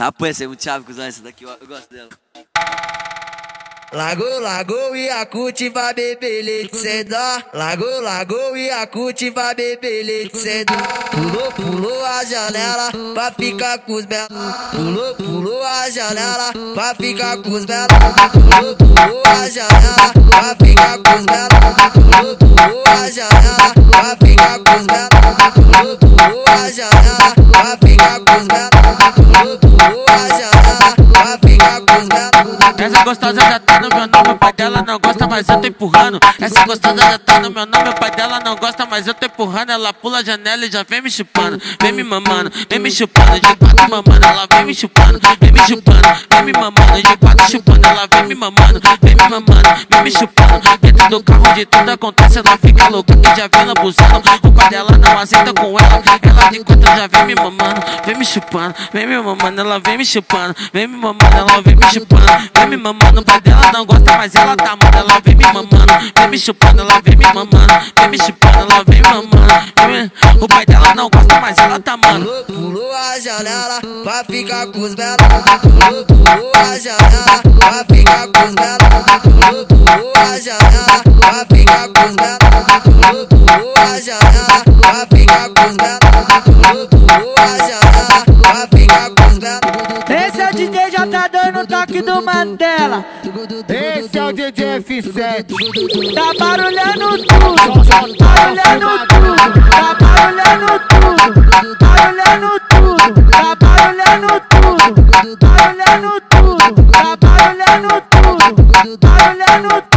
Tá, pô, essa é muito chave, cuzão, essa daqui, eu, eu gosto dela. Lago, lago e a cuti vai beber leite cedo. Lago, lago e a cuti vai beber leite cedo. Pulou, pulou a janela pra ficar com os belos. Pulou, pulou a janela pra ficar com os belos. Pulou, pulou a janela pra ficar com os belos. Pulou, pulou a janela pra ficar com os belos. Pulou, pulou a janela pra ficar com os belos. Pulou, pulou ficar com os belos. Essa gostosa já tá no meu nome, o pai dela não gosta, mas eu tô empurrando. Essa gostosa já tá no meu nome, o pai dela não gosta, mas eu tô empurrando. Ela pula a janela e já vem me chupando, vem me mamando, vem me chupando, de quatro mamando, ela vem me chupando, vem me chupando, vem me mamando, de quatro chupando, ela vem me mamando, vem me mamando, vem me chupando. Dentro do carro de tudo acontece, ela fica louca que já vem lambuzando. O pai dela não aceita com ela, ela de quatro já vem me mamando, vem me chupando, vem me mamando, ela vem me chupando, vem me mamando, ela vem me chupando, vem me mamando. O pai dela não gosta, mas ela tá amando, ela vem me mamando, vem me chupando, ela vem me mamando, vem me chupando, ela vem me mamando. Me- O pai dela não gosta, mas ela tá amando. Pulou, a janela pra ficar com os belos. Pulou, a janela pra ficar com os belos. Pulou, a janela pra ficar com os belos. Pulou a janela pra ficar com os belos. Esse é o DJ já tá dando toque do Mandela. Esse é o DJ F7. Tá barulhando tudo, tá barulhando tudo, tá barulhando tudo, tá barulhando tudo, tá barulhando tudo, tá barulhando tudo, tá barulhando tudo, tá barulhando tudo.